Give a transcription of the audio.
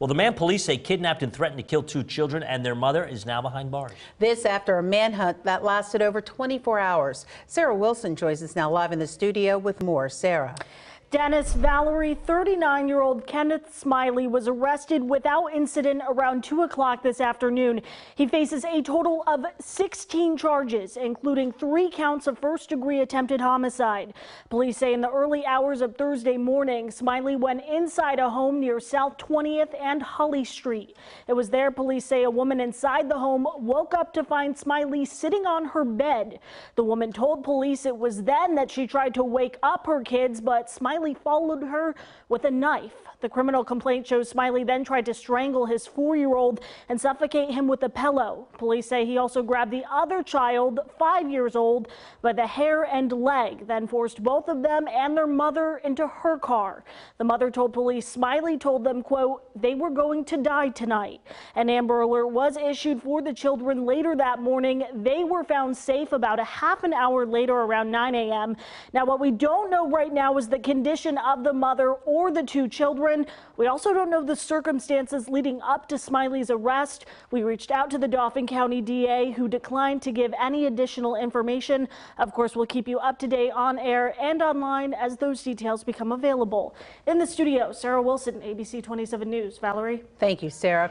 Well, the man police say kidnapped and threatened to kill two children and their mother is now behind bars. This after a manhunt that lasted over 24 hours. Sarah Wilson joins us now live in the studio with more. Sarah. Dennis Valerie, 39 year old Kenneth Smiley was arrested without incident around 2 o'clock this afternoon. He faces a total of 16 charges, including three counts of first degree attempted homicide. Police say in the early hours of Thursday morning, Smiley went inside a home near South 20th and Holly Street. It was there police say a woman inside the home woke up to find Smiley sitting on her bed. The woman told police it was then that she tried to wake up her kids, but Smiley Smiley followed her with a knife. The criminal complaint shows Smiley then tried to strangle his four-year-old and suffocate him with a pillow. Police say he also grabbed the other child, five years old, by the hair and leg, then forced both of them and their mother into her car. The mother told police Smiley told them, quote, they were going to die tonight. An Amber Alert was issued for the children later that morning. They were found safe about a half an hour later around 9 a.m. Now, what we don't know right now is the condition condition of the mother or the two children. We also don't know the circumstances leading up to Smiley's arrest. We reached out to the Dauphin County DA who declined to give any additional information. Of course, we'll keep you up to date on air and online as those details become available. In the studio, Sarah Wilson, ABC 27 News. Valerie. Thank you, Sarah.